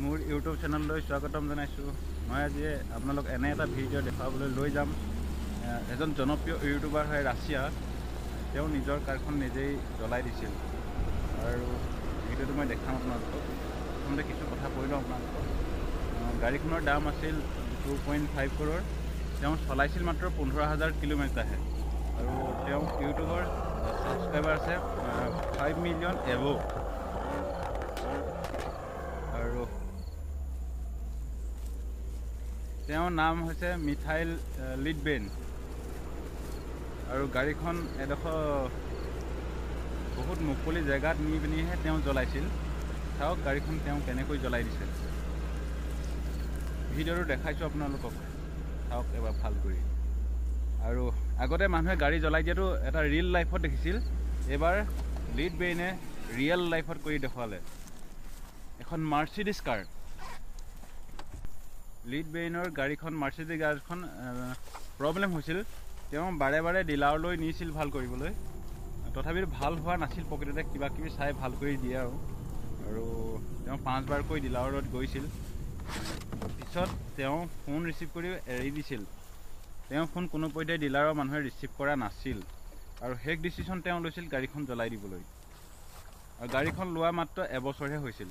মোৰ ইউটিউব চেনেললৈ স্বাগতম জনাইছোঁ। মই আজি আপোনালোক এনে এটা ভিডিঅ' দেখুৱাবলৈ লৈ যাম। এজন জনপ্ৰিয় ইউটিউবাৰ হয় ৰাছিয়া। তেওঁ নিজৰ কাৰখন নিজেই জ্বলাই দিছিল। আৰু ভিডিঅ'টো মই দেখাম আপোনালোকক। প্ৰথমতে কিছু কথা কৈ লওঁ আপোনালোকক। গাড়ীখনৰ দাম আছিল টু পইণ্ট ফাইভ তেওঁ চলাইছিল মাত্ৰ পোন্ধৰ হাজাৰ কিলোমিটাৰহে। আৰু তেওঁ ইউটিউবৰ ছাবস্ক্ৰাইবাৰ আছে ফাইভ মিলিয়ন এভ' আৰু তেওঁৰ নাম হৈছে মিথাইল লিডবেন আৰু গাড়ীখন এডোখৰ বহুত মুকলি জেগাত নি পিনিহে তেওঁ জ্বলাইছিল। চাওক গাড়ীখন তেওঁ কেনেকৈ জ্বলাই দিছে। ভিডিঅ'টো দেখাইছোঁ আপোনালোকক। চাওক এবাৰ ভাল কৰি। আৰু আগতে মানুহে গাড়ী জ্বলাই দিয়াটো এটা ৰিয়েল লাইফত দেখিছিল। এইবাৰ লিড বেইনে ৰিয়েল লাইফত কৰি দেখুৱালে। এখন মাৰ্চিডিছ কাৰ লিড বেইনৰ গাড়ীখন মাৰ্চিডিছ গাড়ীখন প্ৰব্লেম হৈছিল। তেওঁ বাৰে বাৰে ডিলাৰলৈ নিছিল ভাল কৰিবলৈ। তথাপিতো ভাল হোৱা নাছিল প্ৰকৃততে কিবা কিবি চাই ভাল কৰি দিয়ে আৰু। আৰু তেওঁ পাঁচবাৰকৈ ডিলাৰত গৈছিল। পিছত তেওঁ ফোন ৰিচিভ কৰি এৰি দিছিল। তেওঁ ফোন কোনোপধ্যে ডিলাৰৰ মানুহে ৰিচিভ কৰা নাছিল। আৰু শেষ ডিচিশ্যন তেওঁ লৈছিল গাড়ীখন জ্বলাই দিবলৈ। আৰু গাড়ীখন লোৱা মাত্ৰ এবছৰহে হৈছিল।